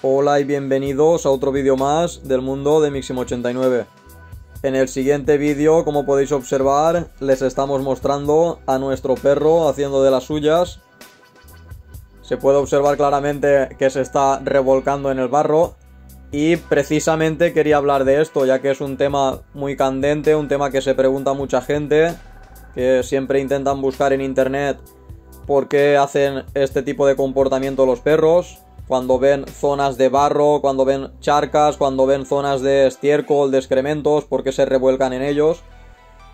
Hola y bienvenidos a otro vídeo más del mundo de Mixim89. En el siguiente vídeo, como podéis observar, les estamos mostrando a nuestro perro haciendo de las suyas. Se puede observar claramente que se está revolcando en el barro. Y precisamente quería hablar de esto, ya que es un tema muy candente, un tema que se pregunta mucha gente, que siempre intentan buscar en internet por qué hacen este tipo de comportamiento los perros cuando ven zonas de barro, cuando ven charcas, cuando ven zonas de estiércol, de excrementos, porque se revuelcan en ellos.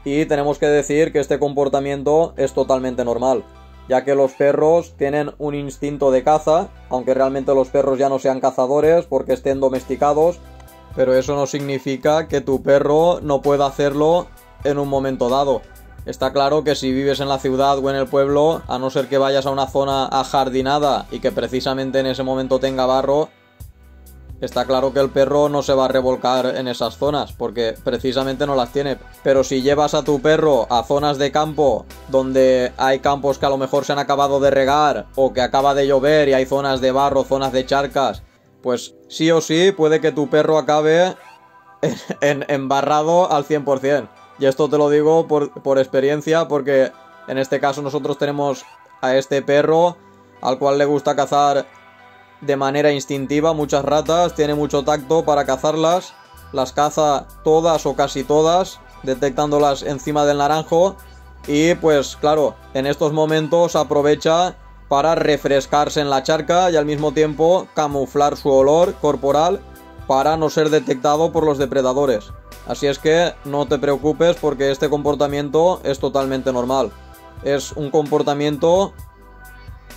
Y tenemos que decir que este comportamiento es totalmente normal, ya que los perros tienen un instinto de caza, aunque realmente los perros ya no sean cazadores porque estén domesticados, pero eso no significa que tu perro no pueda hacerlo en un momento dado. Está claro que si vives en la ciudad o en el pueblo, a no ser que vayas a una zona ajardinada y que precisamente en ese momento tenga barro, está claro que el perro no se va a revolcar en esas zonas, porque precisamente no las tiene. Pero si llevas a tu perro a zonas de campo donde hay campos que a lo mejor se han acabado de regar o que acaba de llover y hay zonas de barro, zonas de charcas, pues sí o sí puede que tu perro acabe en, embarrado al 100%. Y esto te lo digo por, experiencia, porque en este caso nosotros tenemos a este perro al cual le gusta cazar de manera instintiva muchas ratas, tiene mucho tacto para cazarlas, las caza todas o casi todas, detectándolas encima del naranjo y pues claro, en estos momentos aprovecha para refrescarse en la charca y al mismo tiempo camuflar su olor corporal para no ser detectado por los depredadores. Así es que no te preocupes porque este comportamiento es totalmente normal. Es un comportamiento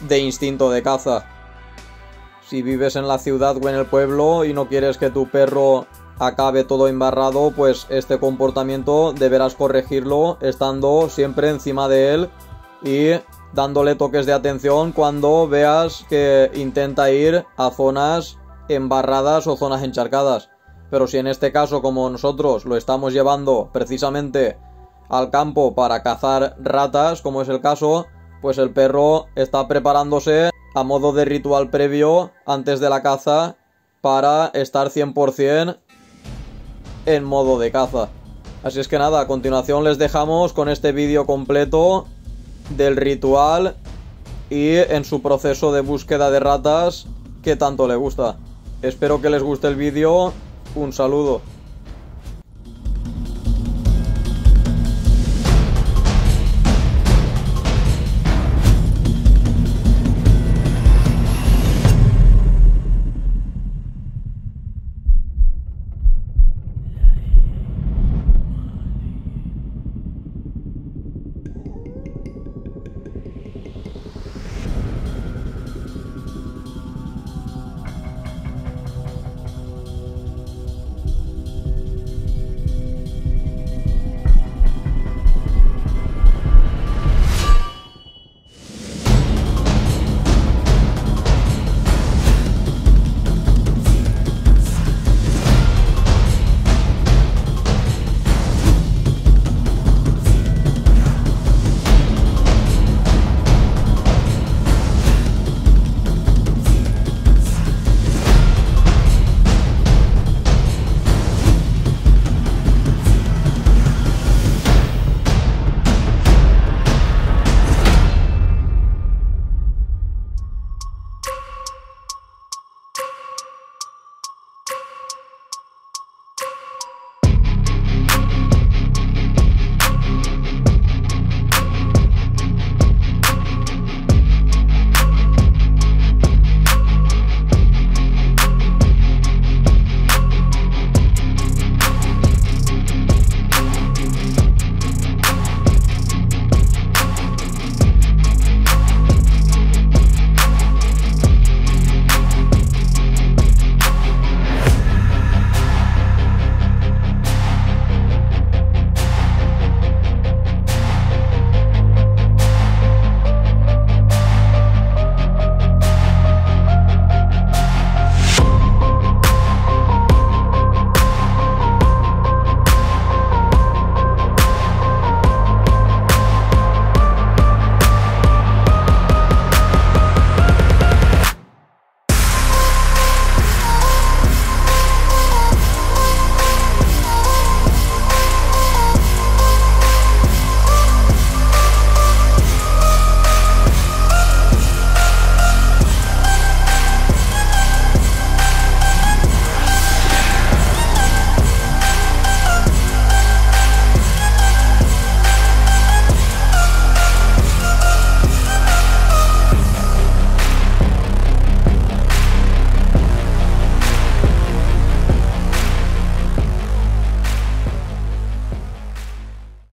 de instinto de caza. Si vives en la ciudad o en el pueblo y no quieres que tu perro acabe todo embarrado, pues este comportamiento deberás corregirlo estando siempre encima de él y dándole toques de atención cuando veas que intenta ir a zonas embarradas o zonas encharcadas. Pero si en este caso, como nosotros lo estamos llevando precisamente al campo para cazar ratas, como es el caso, pues el perro está preparándose a modo de ritual previo antes de la caza para estar 100% en modo de caza. Así es que nada, a continuación les dejamos con este vídeo completo del ritual y en su proceso de búsqueda de ratas que tanto le gusta. Espero que les guste el vídeo un saludo.